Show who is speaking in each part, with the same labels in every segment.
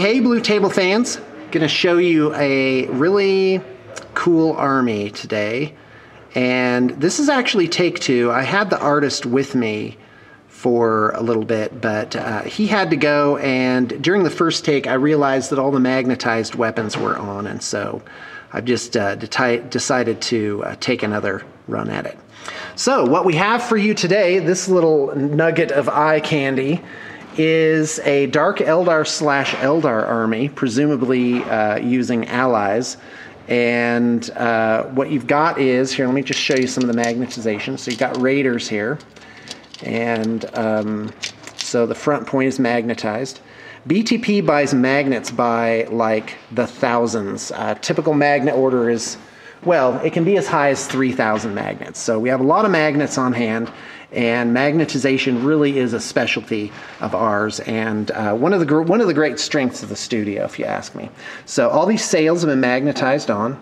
Speaker 1: Hey Blue Table fans, gonna show you a really cool army today. And this is actually take two. I had the artist with me for a little bit, but uh, he had to go and during the first take I realized that all the magnetized weapons were on and so I've just uh, decided to uh, take another run at it. So what we have for you today, this little nugget of eye candy, is a Dark Eldar slash Eldar army, presumably uh, using allies. And uh, what you've got is, here, let me just show you some of the magnetization. So you've got Raiders here. And um, so the front point is magnetized. BTP buys magnets by like the thousands. Uh, typical magnet order is, well, it can be as high as 3,000 magnets. So we have a lot of magnets on hand and magnetization really is a specialty of ours and uh, one of the one of the great strengths of the studio if you ask me. So all these sails have been magnetized on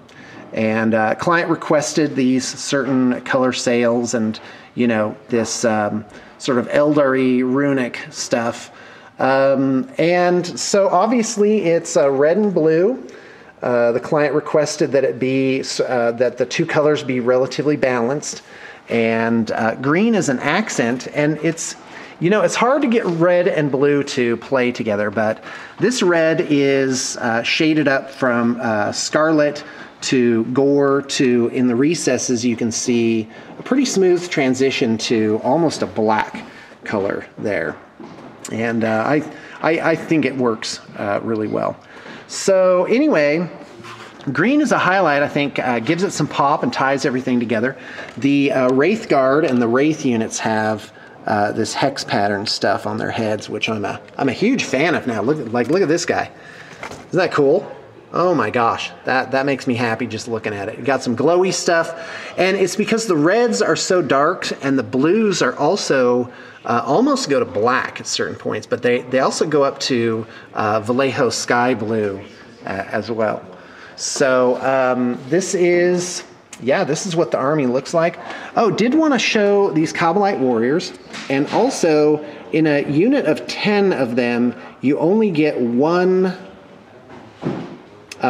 Speaker 1: and uh, client requested these certain color sails and you know this um, sort of Eldari runic stuff. Um, and so obviously it's uh, red and blue uh, the client requested that it be uh, that the two colors be relatively balanced and uh, green is an accent, and it's you know, it's hard to get red and blue to play together, but this red is uh, shaded up from uh, scarlet to gore to in the recesses you can see a pretty smooth transition to almost a black color there. And uh, I, I, I, think it works uh, really well. So anyway, Green is a highlight, I think, uh, gives it some pop and ties everything together. The uh, Wraith Guard and the Wraith units have uh, this hex pattern stuff on their heads, which I'm a I'm a huge fan of now. Look like look at this guy. Isn't that cool? Oh my gosh, that, that makes me happy just looking at it. You got some glowy stuff, and it's because the reds are so dark and the blues are also uh, almost go to black at certain points, but they, they also go up to uh, Vallejo sky blue uh, as well. So um, this is, yeah, this is what the army looks like. Oh, did want to show these Kabalite warriors. And also, in a unit of 10 of them, you only get one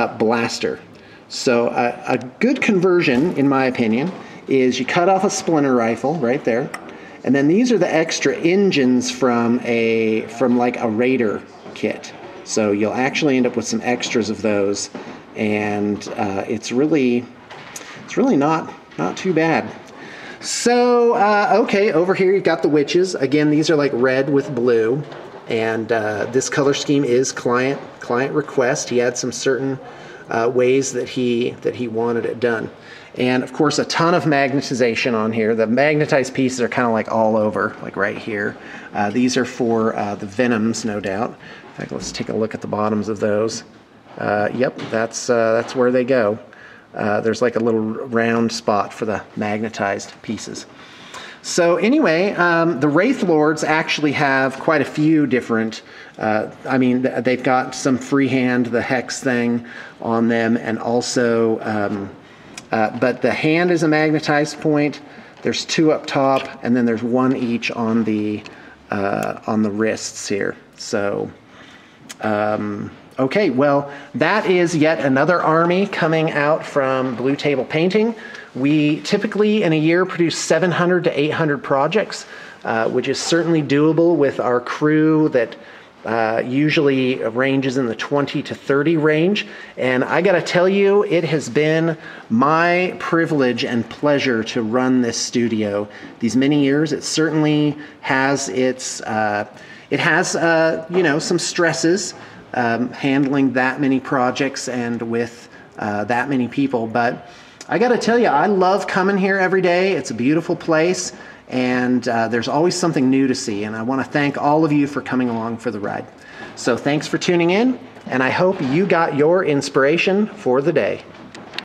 Speaker 1: blaster. So uh, a good conversion, in my opinion, is you cut off a splinter rifle right there. And then these are the extra engines from a from like a Raider kit. So you'll actually end up with some extras of those and uh, it's really it's really not not too bad. So uh, okay, over here you've got the Wyches. Again, these are like red with blue, and uh, this color scheme is client client request. He had some certain uh, ways that he that he wanted it done. And of course, a ton of magnetization on here. The magnetized pieces are kind of like all over, like right here. Uh, these are for uh, the venoms, no doubt. In fact, let's take a look at the bottoms of those. Uh, yep, that's, uh, that's where they go. There's like a little round spot for the magnetized pieces. So anyway, um, the Wraith Lords actually have quite a few different, uh, I mean, they've got some freehand, the hex thing on them, and also, um, uh, but the hand is a magnetized point. There's two up top, and then there's one each on the, uh, on the wrists here. So, um, Okay, well, that is yet another army coming out from Blue Table Painting. We typically in a year produce 700 to 800 projects, uh, which is certainly doable with our crew that uh, usually ranges in the 20 to 30 range. And I got to tell you, it has been my privilege and pleasure to run this studio these many years. It certainly has its, uh, it has, uh, you know, some stresses um, handling that many projects and with uh, that many people. But I got to tell you, I love coming here every day. It's a beautiful place, and uh, there's always something new to see. And I want to thank all of you for coming along for the ride. So thanks for tuning in, and I hope you got your inspiration for the day.